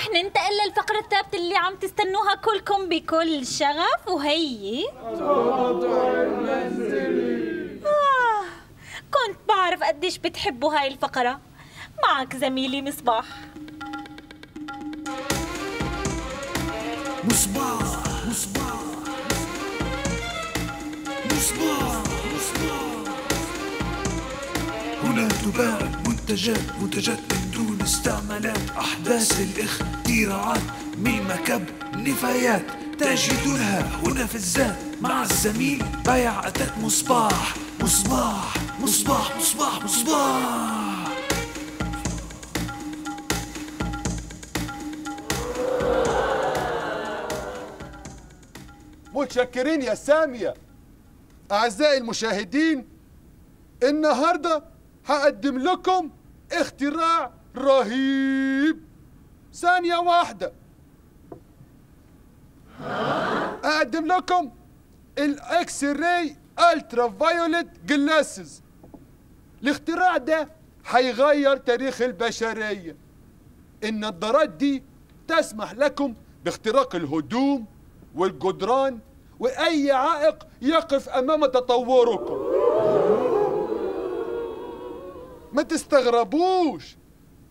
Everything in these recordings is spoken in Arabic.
رح ننتقل للفقرة الثابتة اللي عم تستنوها كلكم بكل شغف وهي آه كنت بعرف قديش بتحبوا هاي الفقرة. معك زميلي مصباح. مصباح مصباح. مصباح مصباح. هنا تباع منتجات منتجات. من دون استعمالات أحداث الاختراعات من مكب نفايات تجدونها هنا في الذات مع الزميل بايع أتات مصباح. مصباح مصباح مصباح مصباح. متشكرين يا سامية. أعزائي المشاهدين النهاردة هقدم لكم اختراع رهيب. ثانية واحدة. أقدم لكم ال X-ray ultraviolet glasses الاختراع ده هيغير تاريخ البشرية. النظارات دي تسمح لكم باختراق الهدوم والجدران وأي عائق يقف أمام تطوركم. ما تستغربوش.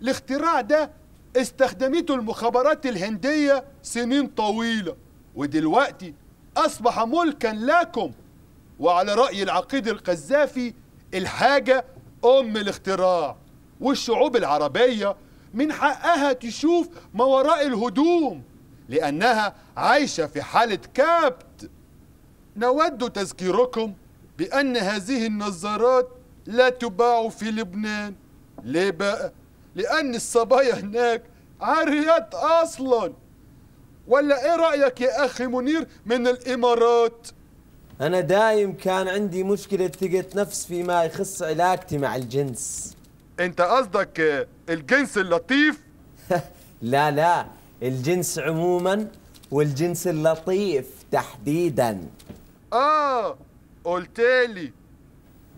الاختراع ده استخدمته المخابرات الهندية سنين طويلة ودلوقتي أصبح ملكا لكم. وعلى رأي العقيد القذافي الحاجة أم الاختراع والشعوب العربية من حقها تشوف ما وراء الهدوم لأنها عايشة في حالة كبت. نود تذكيركم بأن هذه النظارات لا تباع في لبنان. ليه بقى؟ لأن الصبايا هناك عاريات أصلا ولا إيه رأيك يا أخي منير من الإمارات؟ أنا دايم كان عندي مشكلة ثقة نفس فيما يخص علاقتي مع الجنس أنت قصدك الجنس اللطيف؟ لا لا الجنس عموما والجنس اللطيف تحديدا آه قلتلي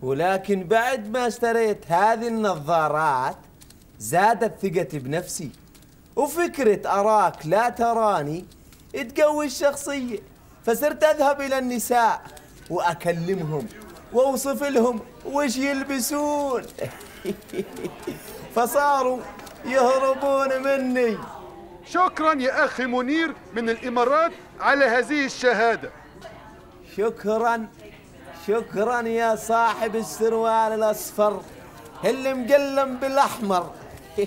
ولكن بعد ما اشتريت هذه النظارات زادت ثقتي بنفسي. وفكرة أراك لا تراني تقوي الشخصية فصرت أذهب إلى النساء وأكلمهم وأوصف لهم وش يلبسون. فصاروا يهربون مني. شكرا يا أخي منير من الإمارات على هذه الشهادة. شكرا شكرا يا صاحب السروال الأصفر اللي مقلم بالأحمر.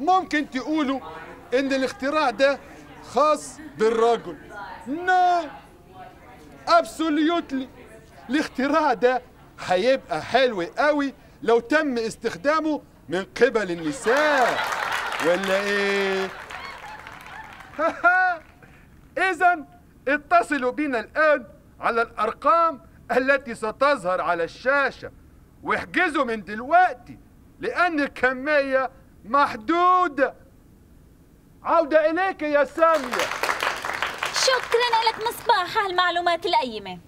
ممكن تقولوا إن الاختراع ده خاص بالرجل. no absolutely الاختراع ده هيبقى حلو قوي لو تم استخدامه من قبل النساء. ولا إيه؟ اذا اتصلوا بنا الآن على الأرقام التي ستظهر على الشاشة واحجزوا من دلوقتي لأن الكمية محدودة. عودة إليك يا سامية. شكرا لك مصباح على المعلومات القيمة.